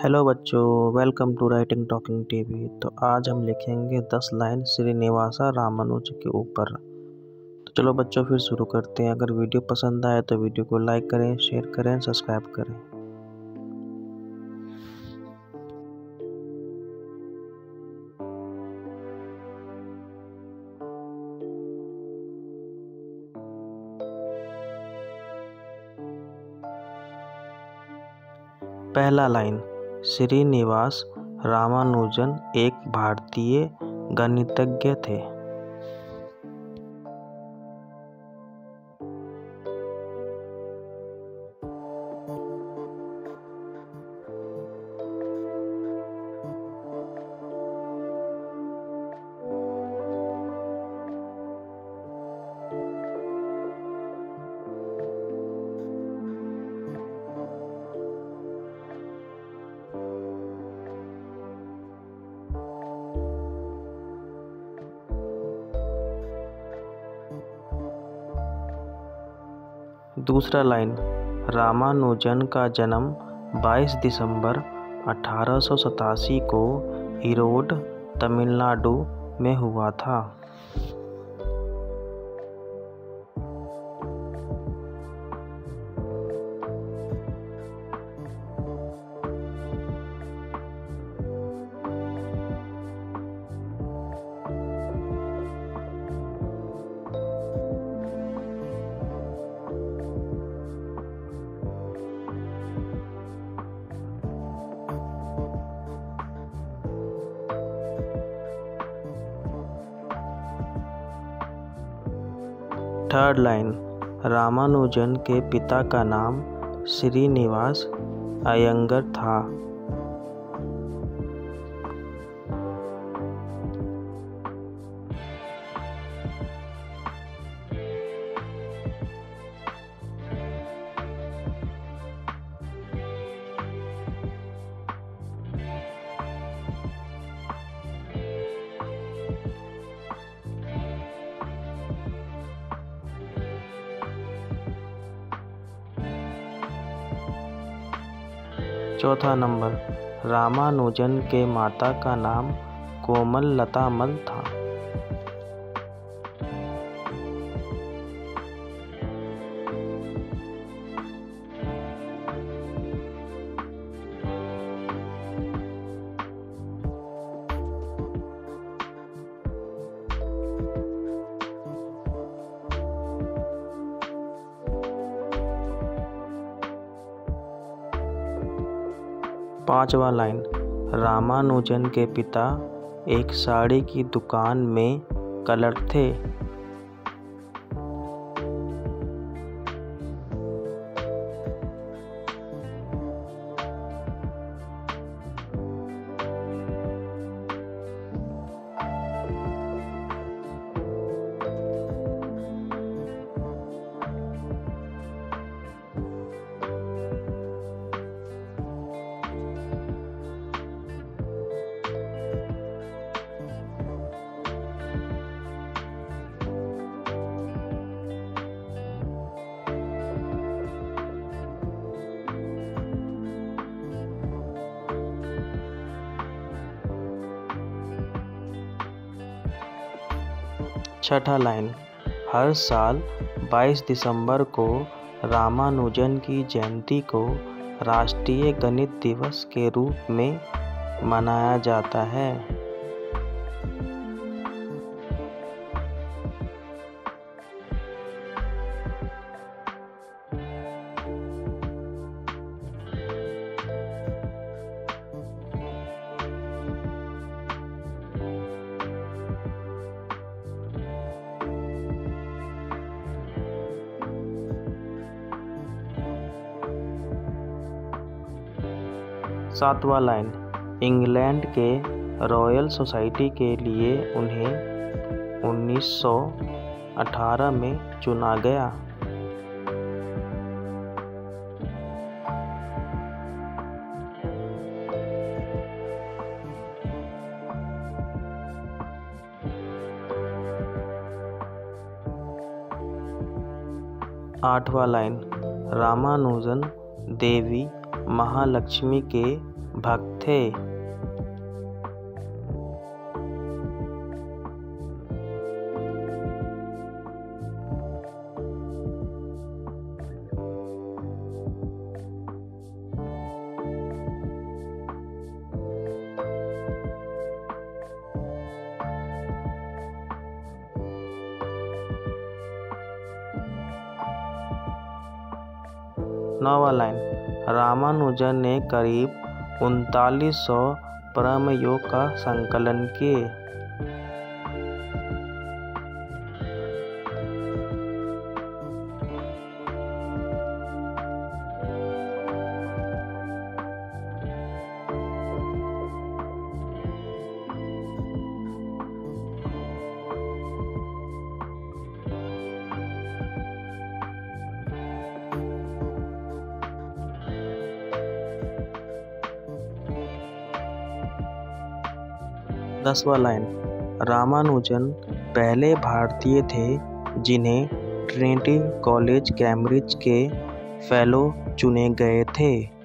Hello बच्चों, welcome to writing talking TV. तो आज हम लिखेंगे दस लाइन श्रीनिवासा रामानुज के ऊपर। तो चलो बच्चों, फिर शुरू करते हैं। अगर वीडियो पसंद आए तो वीडियो को लाइक करें, शेयर करें, सब्सक्राइब करें। पहला लाइन श्रीनिवास रामानुजन एक भारतीय गणितज्ञ थे। दूसरा लाइन, रामानुजन का जन्म 22 दिसंबर अठारह सौ सतासी को इरोड तमिलनाडु में हुआ था। थर्ड लाइन रामानुजन के पिता का नाम श्रीनिवास अयंगर था। चौथा नंबर रामानुजन के माता का नाम कोमल लता मल था। पांचवा लाइन। रामानुजन के पिता एक साड़ी की दुकान में कलर थे। छठा लाइन। हर साल 22 दिसंबर को रामानुजन की जयंती को राष्ट्रीय गणित दिवस के रूप में मनाया जाता है। सातवां लाइन। इंग्लैंड के रॉयल सोसाइटी के लिए उन्हें 1918 में चुना गया। आठवां लाइन, रामानुजन देवी महालक्ष्मी के भक्त थे। नौवा लाइन। रामानुजन ने करीब उनतालीस सौ परमयोग का संकलन किए। दसवा लाइन। रामानुजन पहले भारतीय थे जिन्हें ट्रिनिटी कॉलेज, कैम्ब्रिज के फेलो चुने गए थे।